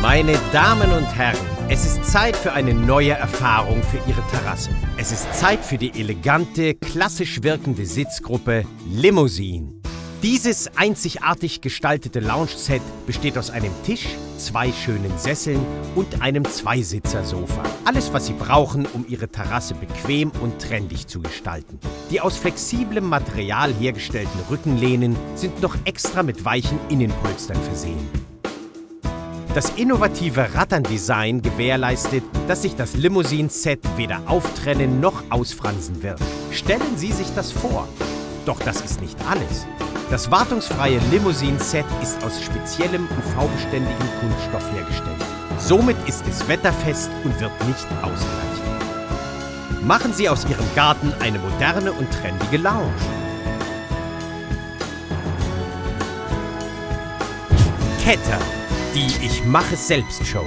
Meine Damen und Herren, es ist Zeit für eine neue Erfahrung für Ihre Terrasse. Es ist Zeit für die elegante, klassisch wirkende Sitzgruppe Limousine. Dieses einzigartig gestaltete Lounge-Set besteht aus einem Tisch, zwei schönen Sesseln und einem Zweisitzer-Sofa. Alles, was Sie brauchen, um Ihre Terrasse bequem und trendig zu gestalten. Die aus flexiblem Material hergestellten Rückenlehnen sind noch extra mit weichen Innenpolstern versehen. Das innovative Ratterndesign gewährleistet, dass sich das Limousine-Set weder auftrennen noch ausfransen wird. Stellen Sie sich das vor. Doch das ist nicht alles. Das wartungsfreie Limousine-Set ist aus speziellem UV-beständigem Kunststoff hergestellt. Somit ist es wetterfest und wird nicht ausgleichen. Machen Sie aus Ihrem Garten eine moderne und trendige Lounge. Ketter, die Ich mache selbst Show.